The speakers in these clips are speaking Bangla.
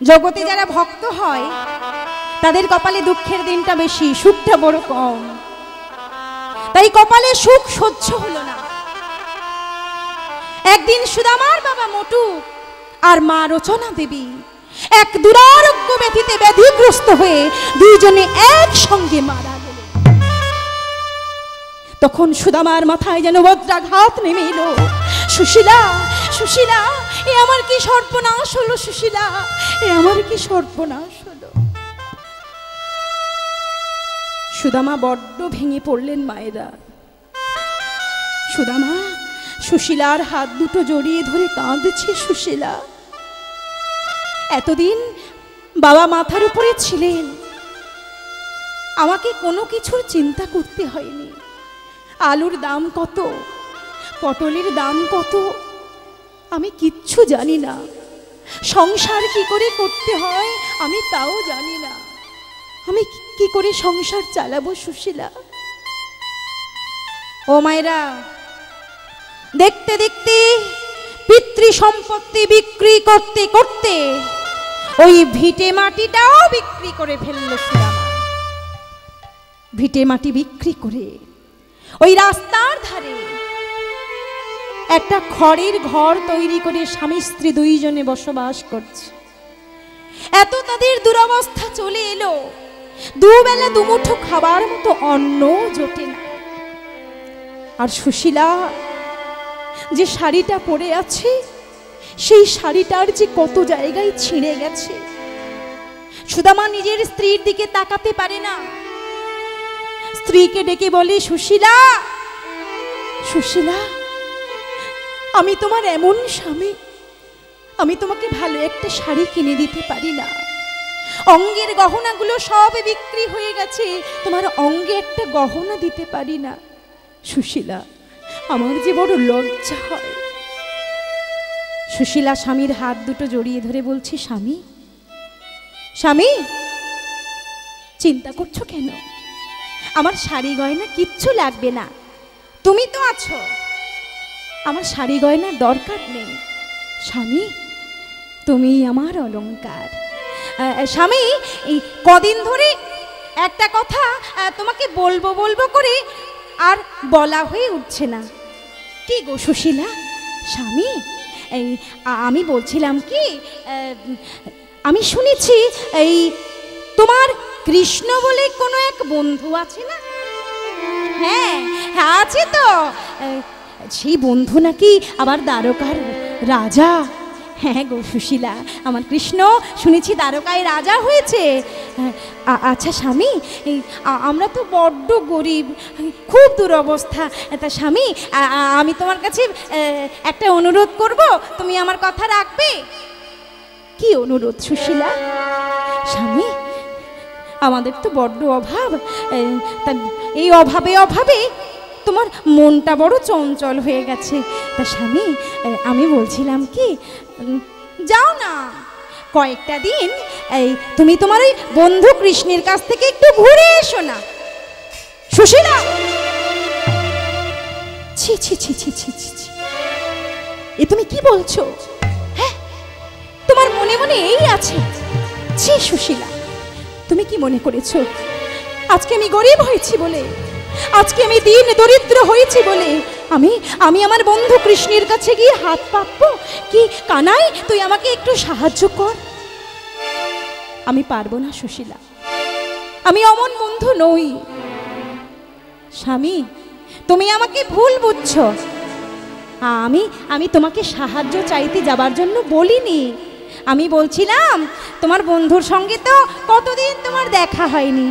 জগতে যারা ভক্ত হয়, তাদের কপালে দুঃখের দিনটা বেশি, সুখটা বড় কম। তাই কপালে সুখ সহ্য হলো না। একদিন সুদামার বাবা মোটু আর মা রচনা দেবী এক দুরারোগ্য ব্যথিতে ব্যাধিগ্রস্ত হয়ে দুইজনে একসঙ্গে মারা তখন সুদামার মাথায় যেন বজ্রাঘাত নেমে এলো সুশীলা সুশীলা, এ আমার কি সর্বনাশ হলো সুশীলা? এ আমার কি সর্বনাশ হলো? সুদামা বড্ড ভেঙে পড়লেন মায়েরা। সুদামা, সুশীলার হাত দুটো জড়িয়ে ধরে কাঁদছে সুশীলা। এতদিন বাবা মাথার উপরে ছিলেন। আমাকে কোনো কিছুর চিন্তা করতে হয়নি। আলুর দাম কত? পটলের দাম কত? আমি কিচ্ছু জানি না। সংসার কি করে করতে হয় আমি তাও জানি না। আমি কি- করে সংসার চালাবো সুশীলা? ও মায়েরা, দেখতে দেখতে পিতৃ সম্পত্তি বিক্রি করতে করতে ওই ভিটে মাটিটাও বিক্রি করে ফেলল ভিটে মাটি বিক্রি করে ওই রাস্তার ধারে একটা খড়ের ঘর তৈরি করে স্বামী স্ত্রী দুইজনে বসবাস করছে। এত তাদের দুরবস্থা চলে এলো। দুবেলা দুমুঠো খাবার মতো অন্ন জোটে না। আর সুশীলা যে শাড়িটা পরে আছে, সেই শাড়িটার যে কত জায়গায় ছিঁড়ে গেছে, সুদামা নিজের স্ত্রীর দিকে তাকাতে পারে না। স্ত্রীকে ডেকে বলে, সুশীলা সুশীলা, আমি তোমার এমন স্বামী। আমি তোমাকে ভালো একটা শাড়ি কিনে দিতে পারি না। অঙ্গের গহনাগুলো সব বিক্রি হয়ে গেছে। তোমার অঙ্গে একটা গহনা দিতে পারি না। সুশীলা, আমার যে বড় লজ্জা হয়। সুশীলা স্বামীর হাত দুটো জড়িয়ে ধরে বলছে, স্বামী স্বামী, চিন্তা করছ কেন? আমার শাড়ি গয়না কিচ্ছু লাগবে না। তুমি তো আছো। আমার শাড়ি গয়নার দরকার নেই। স্বামী, তুমি আমার অলংকার স্বামী, এই কদিন ধরে একটা কথা তোমাকে বলব বলব করে আর বলা হয়ে উঠছে না। কি গো সুশীলা? স্বামী, এই আমি বলছিলাম কি আমি শুনেছি, এই তোমার কৃষ্ণ বলে কোনো এক বন্ধু আছে না? হ্যাঁ আছে তো। সেই বন্ধু নাকি আবার দ্বারকার রাজা। হ্যাঁ গো সুশীলা আমার কৃষ্ণ শুনেছি দ্বারকায় রাজা হয়েছে। হ্যাঁ, আচ্ছা স্বামী আমরা তো বড্ড গরিব খুব দুরবস্থা। তা স্বামী আমি তোমার কাছে একটা অনুরোধ করব তুমি আমার কথা রাখবে? কি অনুরোধ সুশীলা? স্বামী আমাদের তো বড্ড অভাব। এই, তা এই অভাবে অভাবে তোমার মনটা বড় চঞ্চল হয়ে গেছে। তা স্বামী আমি বলছিলাম কি যাও না। কয়েকটা দিন এই তুমি তোমার ওই বন্ধু কৃষ্ণের কাছ থেকে একটু ঘুরে এসো না। সুশীলা! ছি ছি ছি ছি ছি ছি ছি। এ তুমি কি বলছো? হ্যাঁ তোমার মনে মনে এই আছে। ছি সুশীলা। তুমি কি মনে করেছ? আজকে আমি গরিব হয়েছি বলে, আজকে আমি দিন দরিদ্র হয়েছি বলে, আমি আমি আমার বন্ধু কৃষ্ণের কাছে গিয়ে হাত পাতবো কি, কানাই, তুই আমাকে একটু সাহায্য কর। আমি পারব না, সুশীলা। আমি অমন বন্ধু নই। স্বামী, তুমি আমাকে ভুল বুঝছ। আমি আমি তোমাকে সাহায্য চাইতে যাবার জন্য বলিনি। আমি বলছিলাম, তোমার বন্ধুর সঙ্গে তো কতদিন তোমার দেখা হয়নি?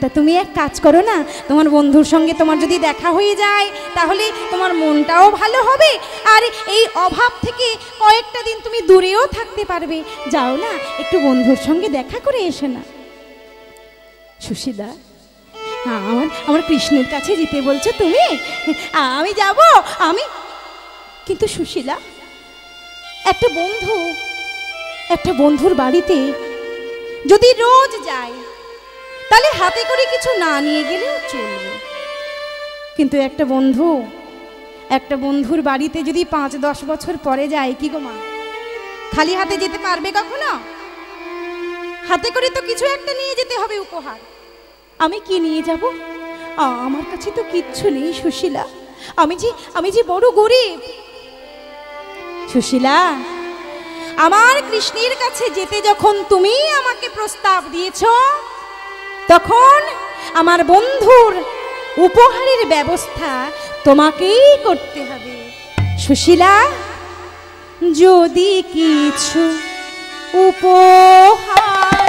তা তুমি এক কাজ করো না, তোমার বন্ধুর সঙ্গে তোমার যদি দেখা হয়ে যায়, তাহলে তোমার মনটাও ভালো হবে, আর এই অভাব থেকে কয়েকটা দিন তুমি দূরেও থাকতে পারবে। যাও না, একটু বন্ধুর সঙ্গে দেখা করে এসে না। সুশীলা আমার আমার কৃষ্ণের কাছে যেতে বলছো তুমি? আমি যাব, আমি, কিন্তু সুশীলা, একটা বন্ধু একটা বন্ধুর বাড়িতে যদি রোজ যায়, তাহলে হাতে করে কিছু না নিয়ে গেলেও চলবে। কিন্তু একটা বন্ধু, একটা বন্ধুর বাড়িতে যদি পাঁচ দশ বছর পরে যায়, কি গো মা? খালি হাতে যেতে পারবে কখনো? হাতে করে তো কিছু একটা নিয়ে যেতে হবে উপহার। আমি কি নিয়ে যাব? আমার কাছে তো কিচ্ছু নেই সুশীলা। আমি যে আমি যে বড় গরিব। সুশীলা আমার কৃষ্ণের কাছে যেতে যখন তুমি আমাকে প্রস্তাব দিয়েছ, তখন আমার বন্ধুর উপহারের ব্যবস্থা তোমাকেই করতে হবে। সুশীলা, যদি কিছু উপহার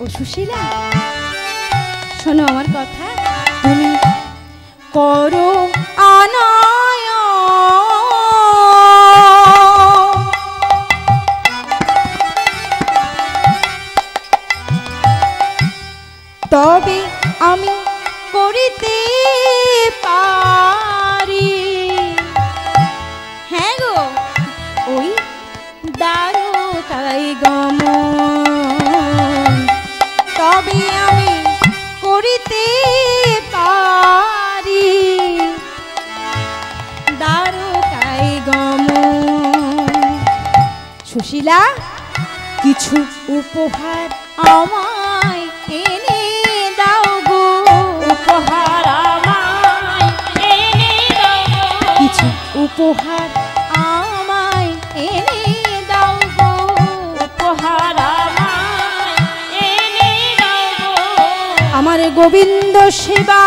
ও সুশীলা, শোনো আমার কথা, তুমি করো no, সুশীলা কিছু উপহার আমায় এনে দাও গো। উপহার আমায় এনে দাও কিছু উপহার আমায় এনে দাও গো। উপহার আমায় এনে দাও আমার গোবিন্দ সেবা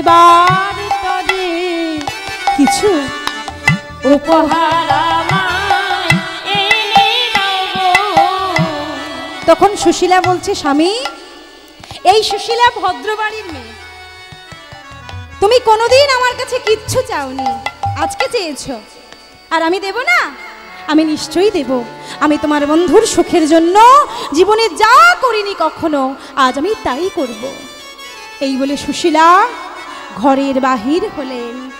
তরে কিছু উপহার তখন সুশীলা বলছে, স্বামী, এই সুশীলা ভদ্রবাড়ির মেয়ে। তুমি কোনোদিন আমার কাছে কিচ্ছু চাওনি। আজকে চেয়েছ। আর আমি দেব না? আমি নিশ্চয়ই দেব। আমি তোমার বন্ধুর সুখের জন্য জীবনে যা করিনি কখনো, আজ আমি তাই করব। এই বলে সুশীলা ঘরের বাহির হলেন।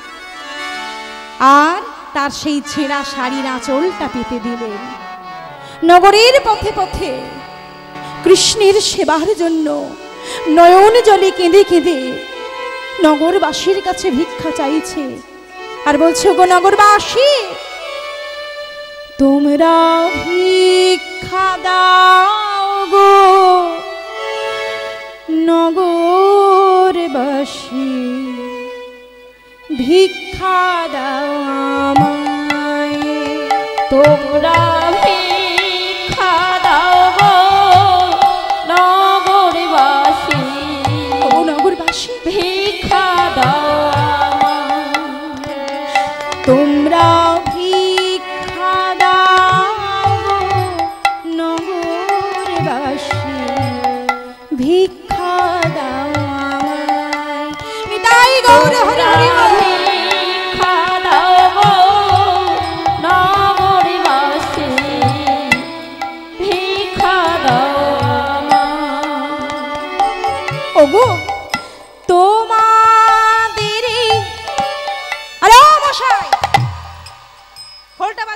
আর তার সেই ছেঁড়া শাড়ির আঁচলটা পেতে দিলেন। নগরের পথে পথে কৃষ্ণের সেবার জন্য নয়ন জলে কেঁদে কেঁদে নগরবাসীর কাছে ভিক্ষা চাইছে। আর বলছে, গো নগরবাসী, তোমরা ভিক্ষা দাও গো নগরবাসী। ভিক্ষা দাও আমায়। তোমরা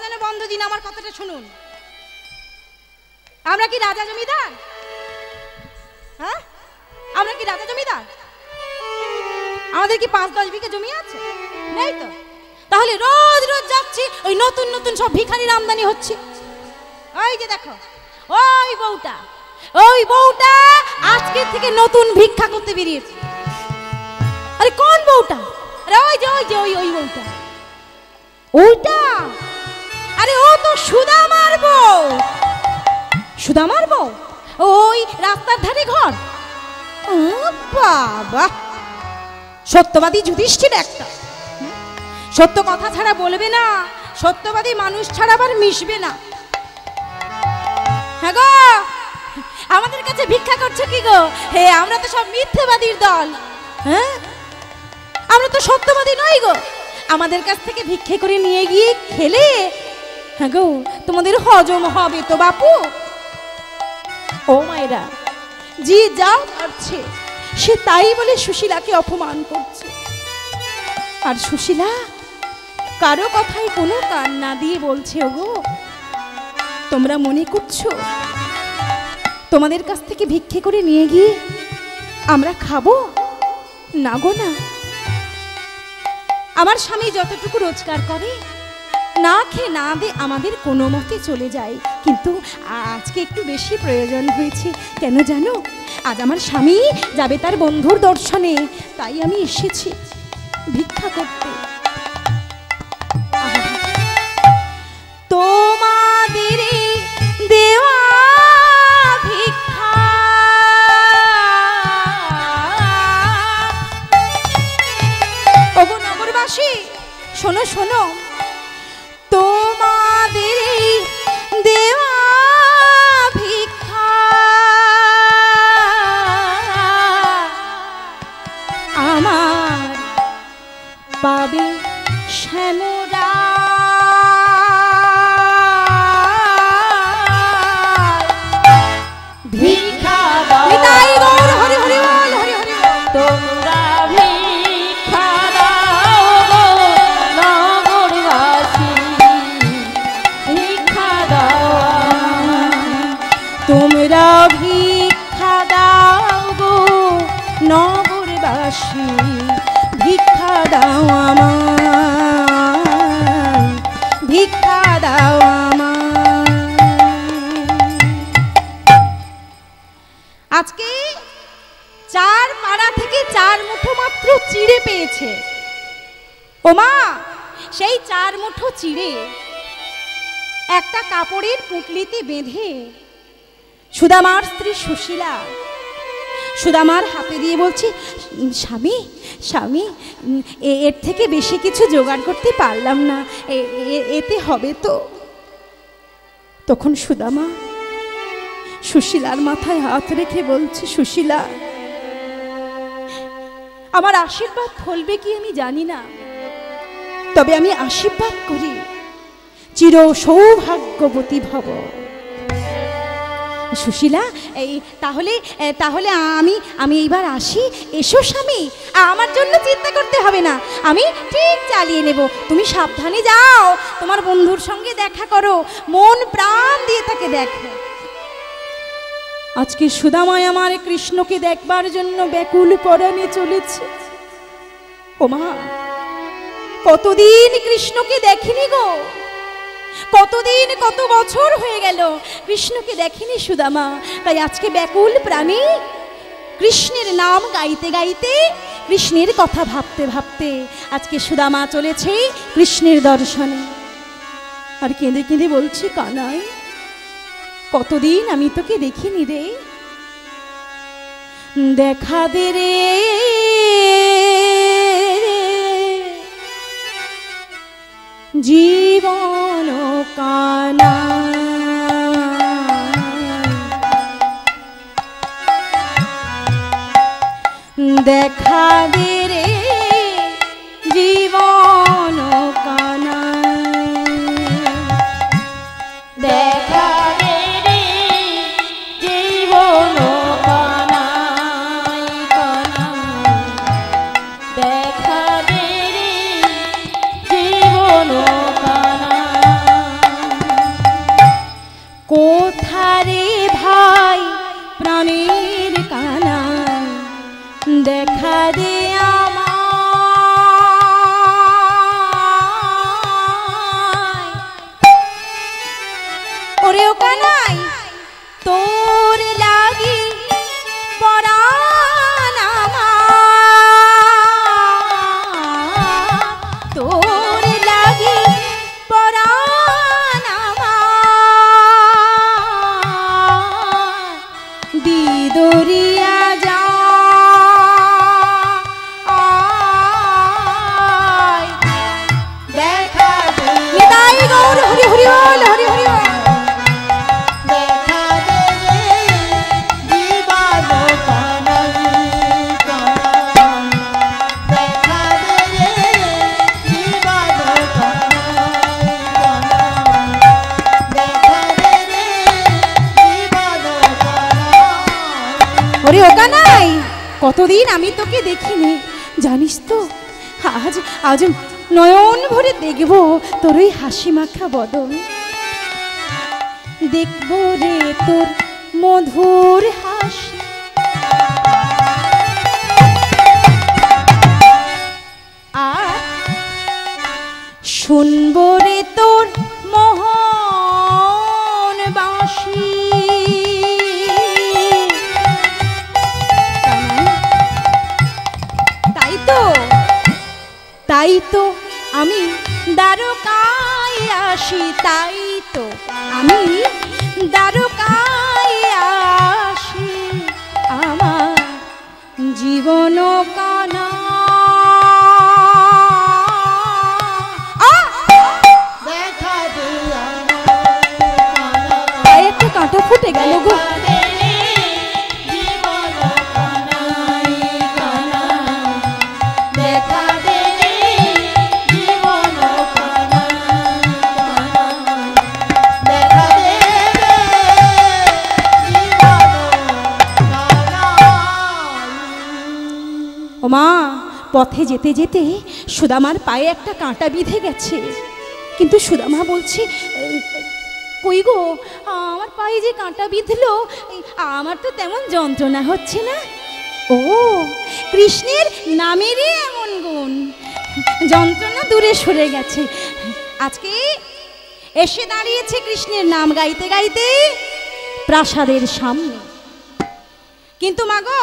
বাজানো বন্ধ দিন আমার কথাটা শুনুন। আমরা কি রাজা জমিদার? হ্যাঁ? আমরা কি রাজা জমিদার? আমাদের কি পাঁচ দশ বিঘা জমি আছে? নেই তো? তাহলে রোজ রোজ যাচ্ছি, ওই নতুন নতুন সব ভিখারির আমদানি হচ্ছে। ওই যে দেখো, ওই বউটা ওই বউটা আজকে থেকে নতুন ভিক্ষা করতে বেরিয়েছে। আরে কোন বউটা? আরে ওই যে ওই যে, ওই ওই বউটা। ওইটা? আরে ও তো সুদামার বউ সুদামার বউ ওই রাস্তার ধারে ঘর। ও বাবা। সত্যবাদী যুধিষ্ঠির একটা। সত্য কথা ছাড়া বলবে না। সত্যবাদী মানুষ ছাড়া আবার মিশবে না। হ্যাঁ গো, আমাদের কাছে ভিক্ষা করছ কি গো? হে, আমরা তো সব মিথ্যেবাদীর দল। হ্যাঁ? আমরা তো সত্যবাদী নই গো। আমাদের কাছ থেকে ভিক্ষে করে নিয়ে গিয়ে খেলে হ্যাঁ গো, তোমাদের হজম হবে তো বাপু? ও মায়েরা, যে যা পারছে, সে তাই বলে সুশীলাকে অপমান করছে। আর সুশীলা, কারও কথায় কোনো কান না দিয়ে বলছে, ওগো, তোমরা মনে করছ, তোমাদের কাছ থেকে ভিক্ষে করে নিয়ে গিয়ে আমরা খাব? না গো না। আমার স্বামী যতটুকু রোজগার করে না খেয়ে না দে আমাদের কোনো মতে চলে যায়। কিন্তু আজকে একটু বেশি প্রয়োজন হয়েছে। কেন জানো? আজ আমার স্বামী যাবে তার বন্ধুর দর্শনে। তাই আমি এসেছি ভিক্ষা করতে। তোমাদের দেওয়া ভিক্ষা নগরবাসী, শোনো শোনো। চিড়ে একটা কাপড়ের পুটলিতে বেঁধে সুদামার স্ত্রী সুশীলা। সুদামার হাতে দিয়ে বলছি, স্বামী স্বামী এর থেকে বেশি কিছু জোগাড় করতে পারলাম না এতে হবে তো। তখন সুদামা সুশীলার মাথায় হাত রেখে বলছে, সুশীলা, আমার আশীর্বাদ ফলবে কি আমি জানি না। তবে আমি আশীর্বাদ করি। চির সৌভাগ্যবতী ভব। সুশীলা, এই তাহলে তাহলে আমি আমি এইবার আসি। এসো স্বামী, আমার জন্য চিন্তা করতে হবে না। আমি ঠিক চালিয়ে নেব। তুমি সাবধানে যাও। তোমার বন্ধুর সঙ্গে দেখা করো। মন প্রাণ দিয়ে তাকে দেখো। আজকে সুদামায় আমার কৃষ্ণকে দেখবার জন্য ব্যাকুল পরাণে চলেছে। ওমা কতদিন কৃষ্ণকে দেখিনি গো? কতদিন, কত বছর হয়ে গেল কৃষ্ণকে দেখিনি সুদামা? তাই আজকে ব্যাকুল প্রাণী কৃষ্ণের নাম গাইতে গাইতে কৃষ্ণের কথা ভাবতে ভাবতে আজকে সুদামা চলেছে কৃষ্ণের দর্শনে। আর কেঁদে কেঁদে বলছি, কানাই, কতদিন আমি তোকে দেখিনি রে? দেখা দে রে। জীবন কানা দেখা দে জীবন আজ নয়ন ভরে দেখব তোর ওই হাসি মাখা বদল দেখব রে তোর মধুর হাসি। আর শুনব রে তোর তো আমি দ্বারকায় আসি তাই তো আমি দ্বারকায় আসি। আমার জীবন কানা! দেখা একটা কাঁটা ফুটে গেল গো। পথে যেতে যেতে সুদামার পায়ে একটা কাঁটা বিঁধে গেছে। কিন্তু সুদামা বলছে "এই, কই গো আমার পায়ে যে কাঁটা বিঁধলো আমার তো তেমন যন্ত্রণা হচ্ছে না। ও কৃষ্ণের নামেরই এমন গুণ। যন্ত্রণা দূরে সরে গেছে। আজকে এসে দাঁড়িয়েছে কৃষ্ণের নাম গাইতে গাইতে প্রাসাদের সামনে। কিন্তু মাগো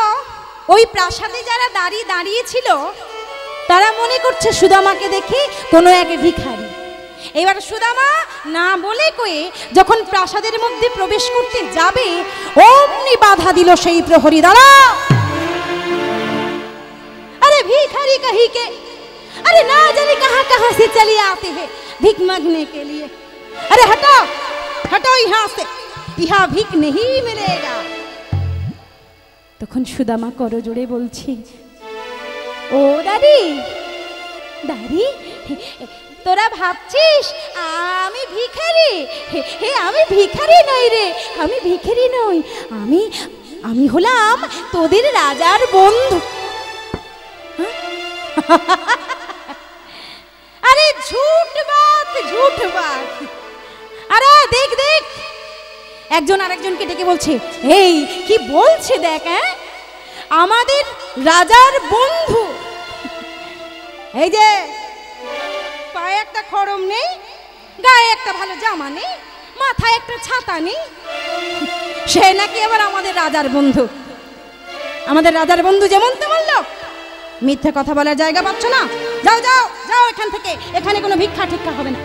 ওই প্রাসাদে যারা দাঁড়িয়ে দাঁড়িয়েছিল তারা মনে করছে সুদামাকে দেখে কোনো এক ভিখারি এবার সুদামা না বলে কয়ে যখন প্রাসাদের মধ্যে প্রবেশ করতে যাবে অমনি বাধা দিল সেই প্রহরী দাঁড়া अरे भिखारी कहीं के अरे ना जाने कहाँ कहाँ से चले आते हैं भीख मांगने के लिए अरे हटो हटो यहाँ से यहाँ भीख नहीं मिलेगा তখন সুদামা করো জোরে বলছি, ও দাদি দাদি, তোরা ভাবছিস আমি ভিখারি? হে, আমি ভিখারি নই রে, আমি ভিখারি নই, আমি আমি হলাম তোদের রাজার বন্ধু। আরে ঝুট বাত ঝুট বাত। আরে দেখ দেখ। একজন আরেকজনকে ডেকে বলছে, এই, কি বলছে দেখ হ্যাঁ? আমাদের রাজার বন্ধু। এই যে, পায়ে একটা খড়ম নেই, গায়ে একটা ভালো জামা নেই, মাথায় একটা ছাতা নেই, সে নাকি আবার আমাদের রাজার বন্ধু। আমাদের রাজার বন্ধু যেমন তেমন লোক। মিথ্যে কথা বলার জায়গা পাচ্ছ না? যাও যাও যাও এখান থেকে। এখানে কোনো ভিক্ষা টিক্ষা হবে না।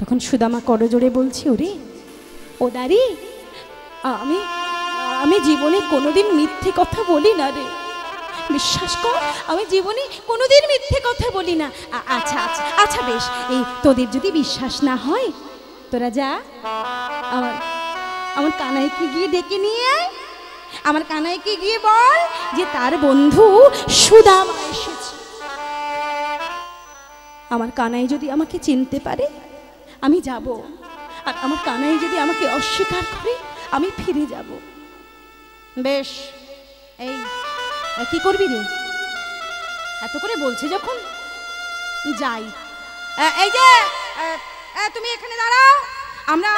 তখন সুদামা করজোড়ে বলছি, ওরে, ও দাঁড়ি আমি আমি জীবনে কোনোদিন মিথ্যে কথা বলি না রে। বিশ্বাস কর, আমি জীবনে কোনোদিন মিথ্যে কথা বলি না। আচ্ছা আচ্ছা আচ্ছা বেশ, এই তোদের যদি বিশ্বাস না হয়, তোরা যা। আমার আমার কানাইকে গিয়ে ডেকে নিয়ে আয়। আমার কানাইকে গিয়ে বল যে তার বন্ধু সুদামা এসেছে। আমার কানাই যদি আমাকে চিনতে পারে, আমি যাব। আর আমার কানাই যদি আমাকে অস্বীকার করে, আমি ফিরে যাব। বেশ, এই কি করবি রে? এত করে বলছে যখন? যাই। এই যে তুমি এখানে দাঁড়াও। আমরা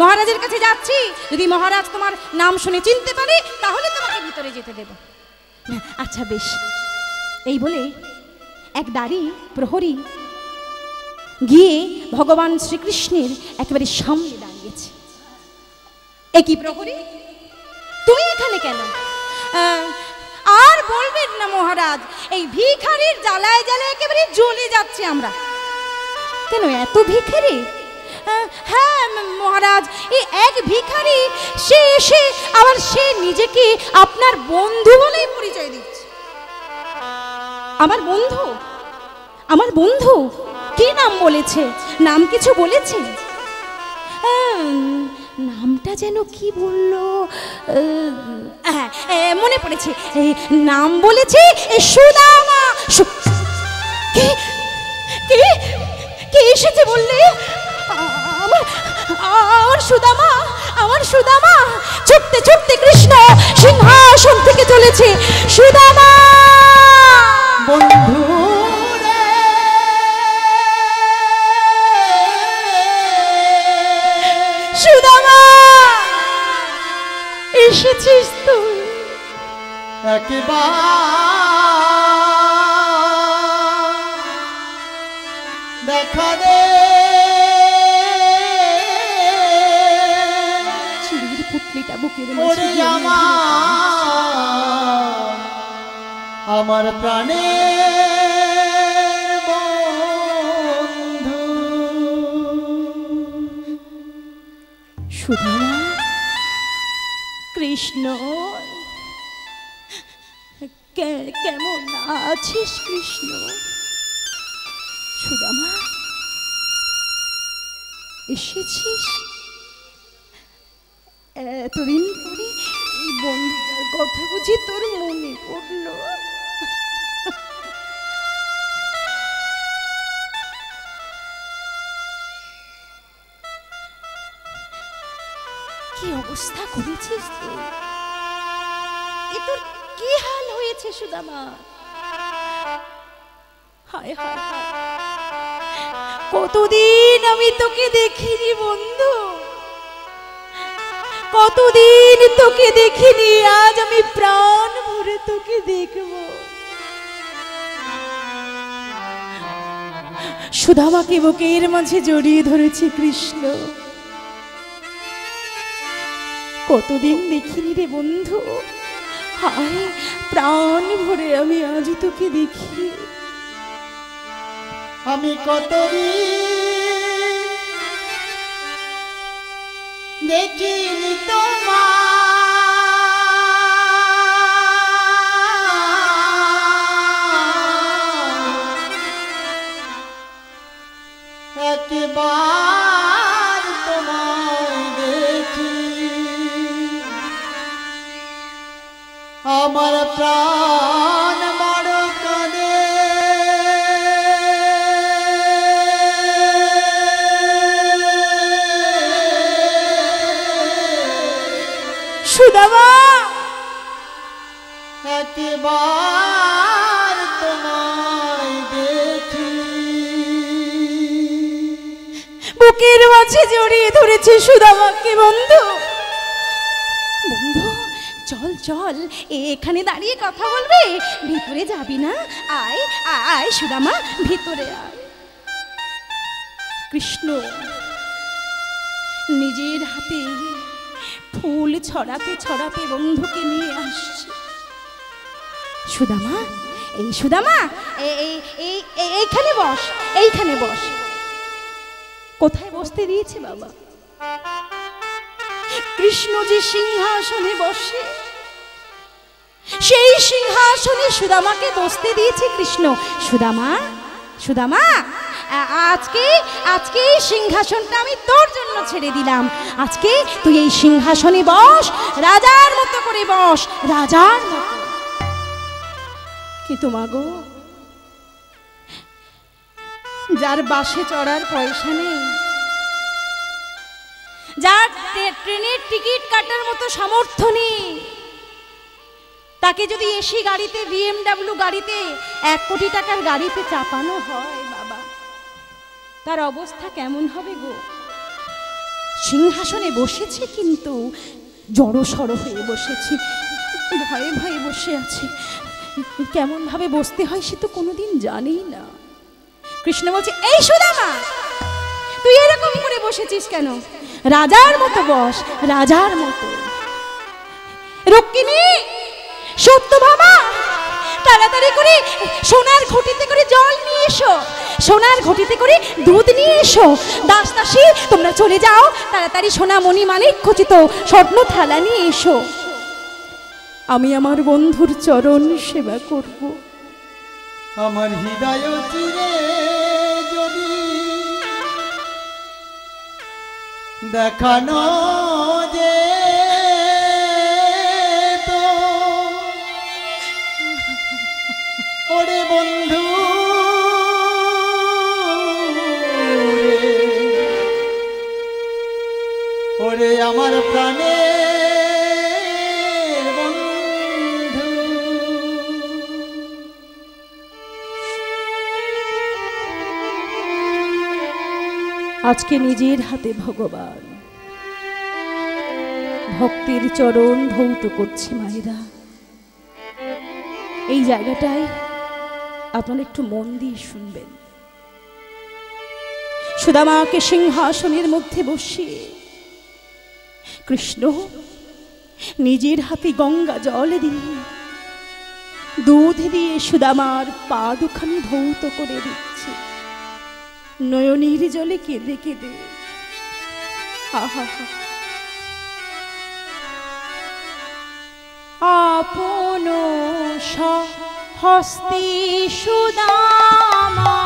মহারাজের কাছে যাচ্ছি। যদি মহারাজ তোমার নাম শুনে চিনতে পারে, তাহলে তোমাকে ভিতরে যেতে দেব। আচ্ছা বেশ। এই বলে এক দাড়ি প্রহরী গিয়ে ভগবান শ্রীকৃষ্ণের একেবারে সামনে দাঁড়িয়েছে। এ কি প্রহরী? তুমি এখানে কেন? আর বলবেন না মহারাজ এই ভিখারির জ্বালায় জ্বালায় একেবারে জ্বলে যাচ্ছে আমরা। কেন এত ভিখারি? হ্যাঁ মহারাজ এই এক ভিখারি সে এসে আবার সে নিজেকে আপনার বন্ধু বলেই পরিচয় দিচ্ছে। আমার বন্ধু? আমার বন্ধু? কি নাম বলেছে? নাম কিছু বলেছে? উম, নামটা যেন কি বলল? হ্যাঁ মনে পড়েছে। নাম বলেছে সুদামা। কে? কে? কে এসেছে বললে? আমার আমার সুদামা আমার সুদামা। ছুটতে ছুটতে কৃষ্ণ সিংহাসন থেকে চলেছে। সুদামা এসেছিস তুই। একবার দেখা দে। বুকের আমার আমার প্রাণে শুধু কৃষ্ণ। কে- কেমন আছিস কৃষ্ণ? সুদামা, এসেছিস? এতদিন পরে এই বন্ধুটার কথা বুঝি তোর মনে পড়ল? কি অবস্থা করেছিস তুই? তোর কি হাল হয়েছে সুদামা? কতদিন আমি তোকে দেখিনি বন্ধু। কতদিন তোকে দেখিনি, আজ আমি প্রাণ ভরে তোকে দেখব। সুধামাকে বুকের মাঝে জড়িয়ে ধরেছে কৃষ্ণ। কতদিন দেখিনি রে বন্ধু? হায়, প্রাণ ভরে আমি আজ তোকে দেখি। আমি কত দেখিনি তোমার? একবার একবার তোমায় দেখি। বুকের মাঝে জড়িয়ে ধরেছে সুদামাকে বন্ধু। বন্ধু চল চল এখানে দাঁড়িয়ে কথা বলবে। ভিতরে যাবি না? আয় আয়, সুদামা ভিতরে কৃষ্ণ নিজের হাতে ফুল ছড়াতে ছড়াতে বন্ধুকে নিয়ে আসছে। সুদামা, এই সুদামা এইখানে বস এইখানে বস। কোথায় বসতে দিয়েছে বাবা? কৃষ্ণ যে সিংহাসনে বসে, সেই সিংহাসনে সুদামাকে বসতে দিয়েছে কৃষ্ণ। সুদামা সুদামা আজকে আজকে এই সিংহাসনটা আমি তোর জন্য ছেড়ে দিলাম। আজকে তুই এই সিংহাসনে বস, রাজার মতো করে বস, রাজার মতো। কিন্তু মাগো যার বাসে চড়ার পয়সা নেই, যার ট্রেনের টিকিট কাটার মতো সামর্থ্য নেই, তাকে যদি এসি গাড়িতে বিএমডাব্লিউ গাড়িতে এক কোটি টাকার গাড়িতে চাপানো হয়, বাবা, তার অবস্থা কেমন হবে গো? সিংহাসনে বসেছে কিন্তু জড়ো সড়ো হয়ে বসেছে, ভয়ে ভয়ে বসে আছে। কেমন ভাবে বসতে হয় সে তো কোনোদিন জানেই না। কৃষ্ণ বলছে, এই সুদামা, তুই এরকম করে বসেছিস কেন? রাজার মতো বস, রাজার মতো। রক্ষিণী, সত্য বাবা তাড়াতাড়ি করে সোনার ঘটিতে করে জল নিয়ে এসো। সোনার ঘটিতে করে দুধ নিয়ে এসো। দাস দাসী, তোমরা চলে যাও। তাড়াতাড়ি সোনা মণি মানিক খচিত স্বর্ণ থালা নিয়ে এসো। আমি আমার বন্ধুর চরণ সেবা করব। আমার হৃদয় চিরে যদি দেখানো যে ওরে বন্ধু আজকে নিজের হাতে ভগবান। ভক্তির চরণ ধৌত করছে মায়েরা। এই জায়গাটায় আপনারা একটু মন দিয়ে শুনবেন। সুদামাকে সিংহাসনের মধ্যে বসিয়ে কৃষ্ণ, নিজের হাতে গঙ্গা জল দিয়ে দুধ দিয়ে সুদামার পা দুখানি ধৌত করে দিচ্ছে। নয়নীর জলে কেঁদে কেঁদে। আপন হস্তি সুদামা।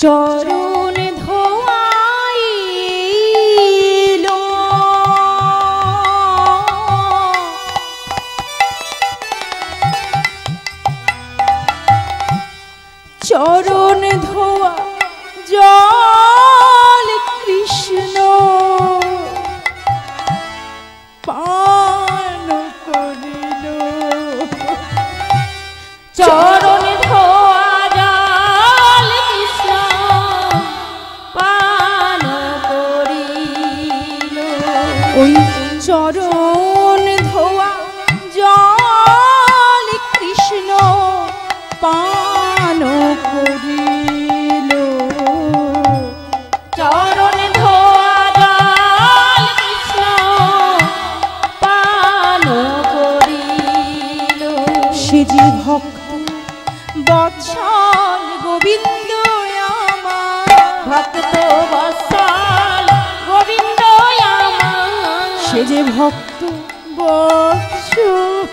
চরণ চরণ ধোয়া জল ভক্ত বৎসল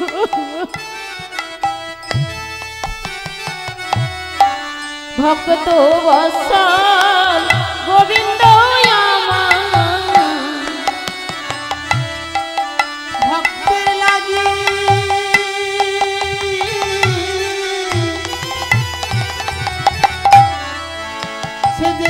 ভক্ত বৎসল গোবিন্দ সে যে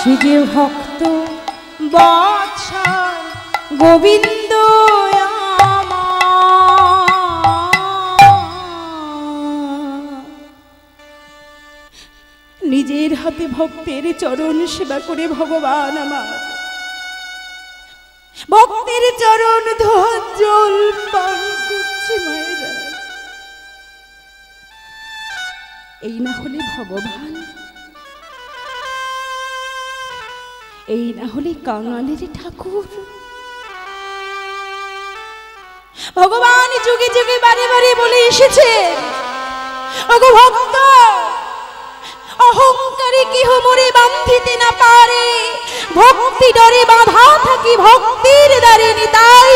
সে ভক্ত বাছার, গোবিন্দ নিজের হাতে ভক্তের চরণ সেবা করে ভগবান আমার। ভক্তের চরণ জল পান করছে মায়েরা। এই না হলে ভগবান এই না হলে কাঙালের ঠাকুর। ভগবান যুগে যুগে বারে বারে বলে এসেছে, ওগো ভক্ত, অহংকারে কেহ মরে বান্ধিতে না পারে। ভক্তি ডরে বাধা থাকি ভক্তির দ্বারে নিতাই।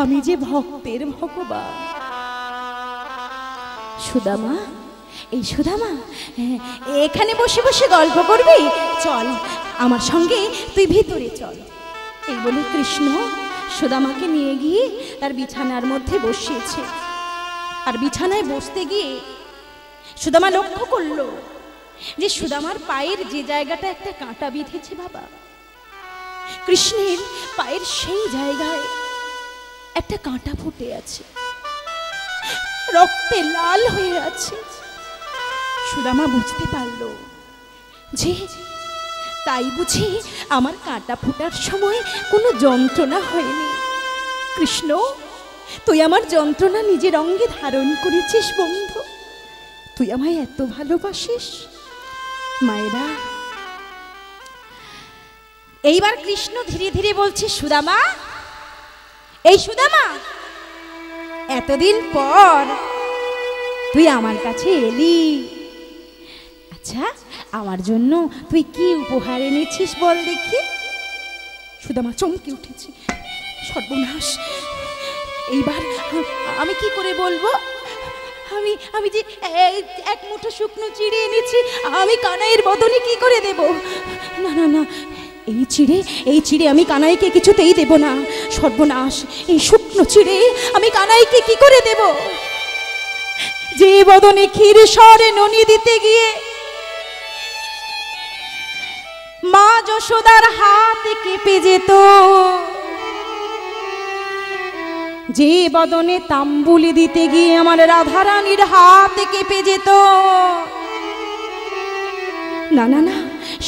আমি যে ভক্তের ভগবান। সুদামা এই হ্যাঁ, এখানে বসে বসে গল্প করবি? চল আমার সঙ্গে তুই ভিতরে চল। এই বলে কৃষ্ণ সুদামাকে নিয়ে গিয়ে তার বিছানার মধ্যে বসিয়েছে। আর বিছানায় বসতে গিয়ে সুদামা লক্ষ্য করল যে সুদামার পায়ের যে জায়গাটা একটা কাঁটা বিঁধেছে বাবা কৃষ্ণের পায়ের সেই জায়গায় একটা কাঁটা ফুটে আছে। রক্তে লাল হয়ে আছে। সুদামা বুঝতে পারল। যে তাই বুঝি আমার কাঁটা ফোটার সময় কোনো যন্ত্রণা হয়নি। কৃষ্ণ, তুই আমার যন্ত্রণা নিজের অঙ্গে ধারণ করেছিস বন্ধু। তুই আমায় এত ভালোবাসিস। মায়েরা, এইবার কৃষ্ণ ধীরে ধীরে বলছে, সুদামা, এই সুদামা, এতদিন পর তুই আমার কাছে এলি। আচ্ছা আমার জন্য তুই কি উপহার এনেছিস বল দেখি। সুদামা চমকে উঠেছে। সর্বনাশ। এইবার আমি কি করে বলব? আমি আমি যে এক মুঠো শুকনো চিড়ে এনেছি, আমি কানাইয়ের বদলে কি করে দেব? না না না, এই চিড়ে এই চিড়ে আমি কানাইকে কিছুতেই দেব না। সর্বনাশ, এই শুকনো চিড়ে আমি কানাইকে কি করে দেব? যে বদনে ক্ষীর স্বরে ননি দিতে গিয়ে মা যশোদার হাত কেঁপে যেত যে বদনে তাম্বুলি দিতে গিয়ে আমার রাধারানীর হাত কেঁপে যেত না না না,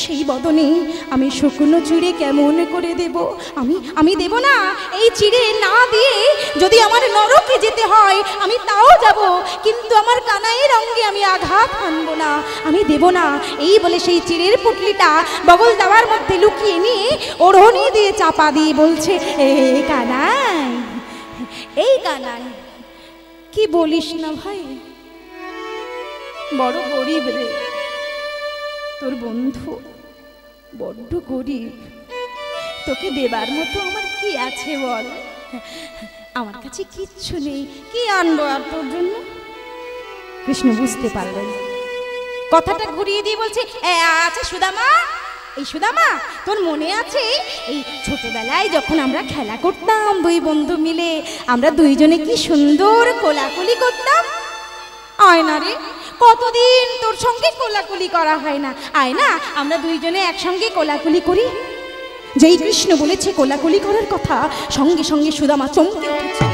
সেই বদনে আমি শুকনো চিড়ে কেমন করে দেব? আমি আমি দেব না, এই চিড়ে না দিয়ে যদি আমার নরকে যেতে হয়, আমি তাও যাব, কিন্তু আমার কানাইয়ের অঙ্গে আমি আঘাত আনব না, আমি দেব না, এই বলে সেই চিড়ের পুটলিটা বগল দেওয়ার মধ্যে লুকিয়ে নিয়ে ওড়নি দিয়ে চাপা দিয়ে বলছে, এ কানাই, এই কানাই, কি বলিস না ভাই? বড় গরিব রে। তোর বন্ধু বড্ড গরিব। তোকে দেবার মতো আমার কি আছে বল? আমার কাছে কিচ্ছু নেই। কি আনব আর তোর জন্য? কৃষ্ণ বুঝতে পারলেন। কথাটা ঘুরিয়ে দিয়ে বলছে "এ, আচ্ছা সুদামা এই সুদামা তোর মনে আছে? এই ছোটবেলায় যখন আমরা খেলা করতাম দুই বন্ধু মিলে আমরা দুইজনে কি সুন্দর কোলাকুলি করতাম? আয় না রে কতদিন তোর সঙ্গে কোলাকুলি করা হয় না? আয় না, আমরা দুইজনে একসঙ্গে কোলাকুলি করি। যেই কৃষ্ণ বলেছে কোলাকুলি করার কথা, সঙ্গে সঙ্গে সুদামা চমকে উঠেছে।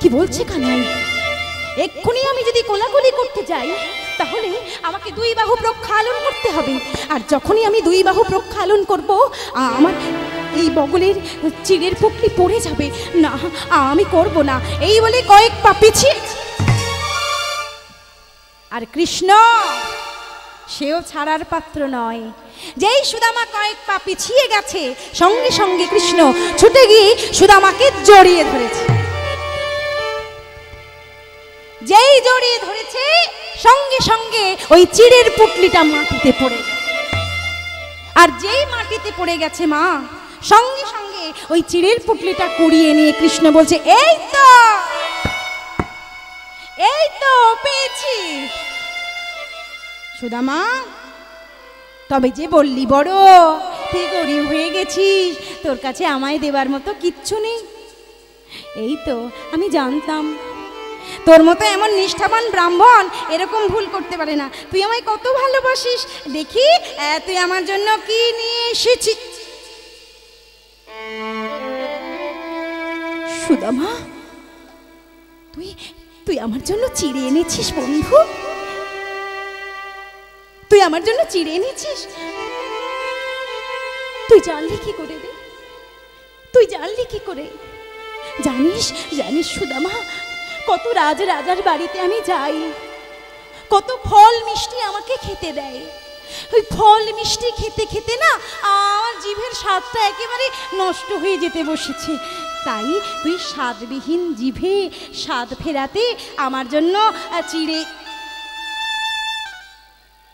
কি বলছে কানাই? এক্ষুনি আমি যদি কোলাকুলি করতে যাই, তাহলে আমাকে দুই বাহু প্রক্ষালন করতে হবে। আর যখনই আমি দুই বাহু প্রক্ষালন করব, আমার এই বগলের চিড়ের পুকলি পড়ে যাবে। না, আমি করব না। এই বলে কয়েক পা পিছিয়ে আর কৃষ্ণ, সেও ছাড়ার পাত্র নয় যেই সুদামা কয়েক পা পিছিয়ে গেছে, সঙ্গে সঙ্গে কৃষ্ণ ছুটে গিয়ে সুদামাকে জড়িয়ে ধরেছে যেই জড়িয়ে ধরেছে, সঙ্গে সঙ্গে ওই চিড়ের পুটলিটা মাটিতে পড়ে। আর যেই মাটিতে পড়ে গেছে মা, সঙ্গে সঙ্গে ওই চিড়ের পুটলিটা কুড়িয়ে নিয়ে কৃষ্ণ বলছে, এই তো এই তো, পেয়েছি। সুদামা, তবে যে বললি বড় তুই গরিব হয়ে গেছিস, তোর কাছে আমায় দেবার মতো কিচ্ছু নেই। এই তো, আমি জানতাম। তোর মতো এমন নিষ্ঠাবান ব্রাহ্মণ এরকম ভুল করতে পারে না। তুই আমায় কত ভালোবাসিস। দেখি তুই আমার জন্য কি নিয়ে এসেছিস সুদামা, তুই তুই আমার জন্য চিড়ে এনেছিস, বন্ধু। তুই আমার জন্য চিড়ে এনেছিস। তুই জানলি কি করে রে? তুই জানলি কি করে? জানিস জানিস সুদামা, কত রাজ রাজার বাড়িতে আমি যাই। কত ফল মিষ্টি আমাকে খেতে দেয়। ওই ফল মিষ্টি খেতে খেতে না আমার জিভের স্বাদটা একেবারে নষ্ট হয়ে যেতে বসেছে। তাই তুই স্বাদবিহীন জিভে স্বাদ ফেরাতে আমার জন্য চিড়ে।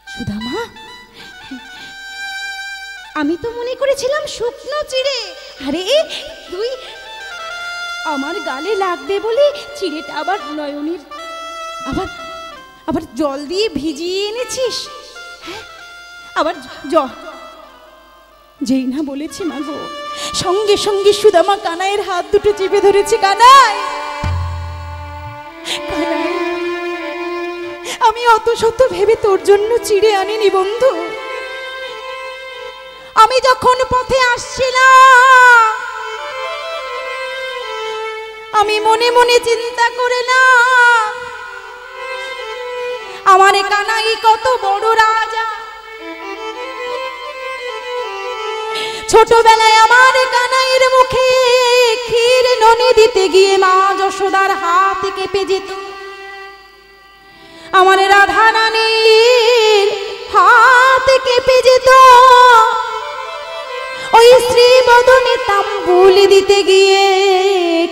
সুদামা, আমি তো মনে করেছিলাম শুকনো চিড়ে। আরে, তুই আমার গালে লাগবে বলে চিড়েটা আবার নয়নের আবার আবার জল দিয়ে ভিজিয়ে এনেছিস? হ্যাঁ? আবার জল যেই না বলেছি, মা গো। সঙ্গে সঙ্গে সুদামা কানাইয়ের হাত দুটো চেপে ধরেছে, কানাই! আমি অত শত ভেবে তোর জন্য চিড়ে আনিনি, বন্ধু। আমি যখন পথে আসছিলাম, আমি মনে মনে চিন্তা করে না আমার কানাই কত বড় রাজা। ছোটবেলায় আমার কানাইয়ের মুখে ক্ষীর ননি দিতে গিয়ে মা যশোদার হাত কেঁপে যেত। আমার রাধা রানীর হাত কেঁপে যেত। ওই শ্রী বদনে তাম্বুলি দিতে গিয়ে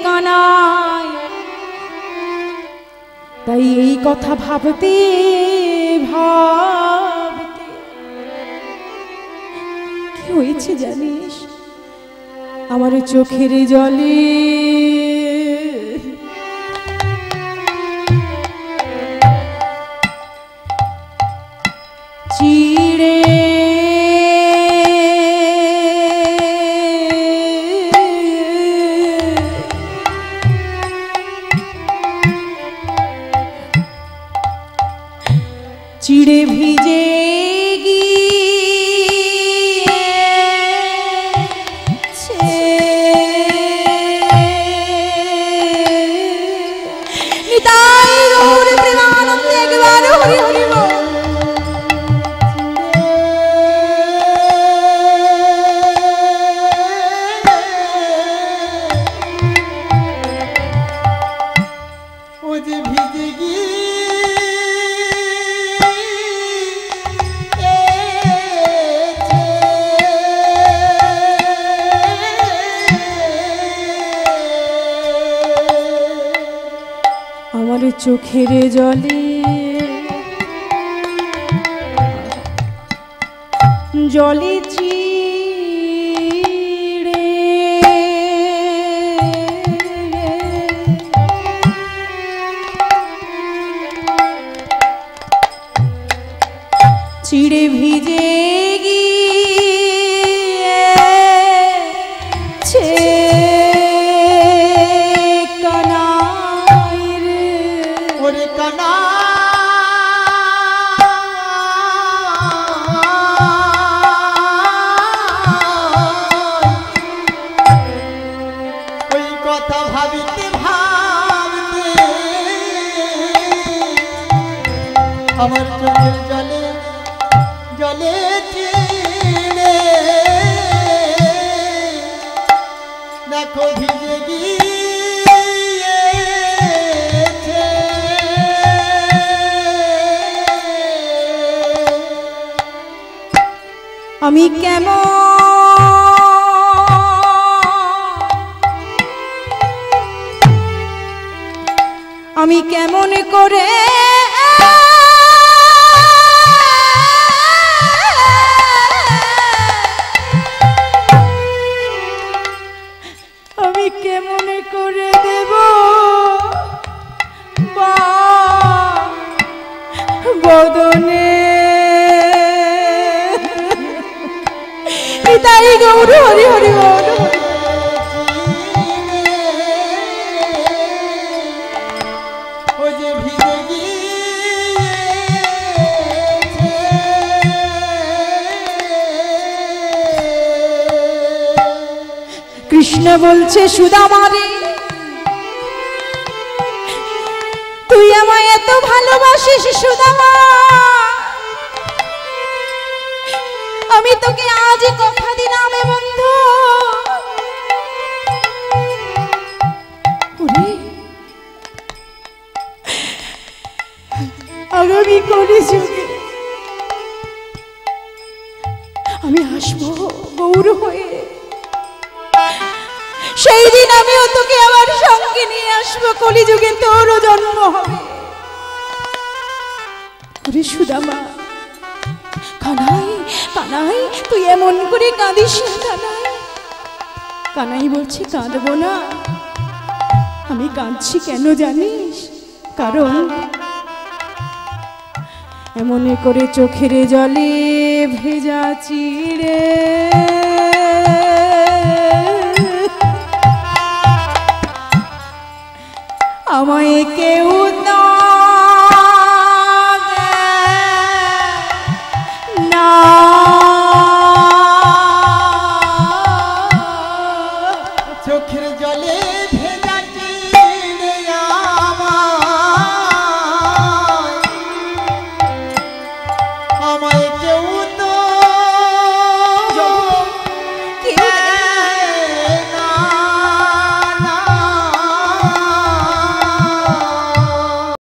কানায় তাই এই কথা ভাবতে ভাবতে হয়েছে জানিস? আমার চোখের জলে চোখের জলে। জলে চিড়ে আমি কেমন? আমি কেমন করে গৌর হরি হরি গৌর কৃষ্ণ বলছে সুদামারে তুই আমায় এত ভালোবাসিস সুদামা আগামী কলি আমি আসব গৌর হয়ে। সেই দিন আমিও তোকে আমার সঙ্গে নিয়ে আসব কলিযুগে তোরও জন্ম হবে। ওরে সুদামা, কানাই কানাই, তুই এমন করে কাঁদিস না, কানাই। কানাই বলছি, কাঁদবো না। আমি কাঁদছি কেন জানিস? কারণ এমন করে চোখের জলে ভেজা চিড়ে। আমায় কেউ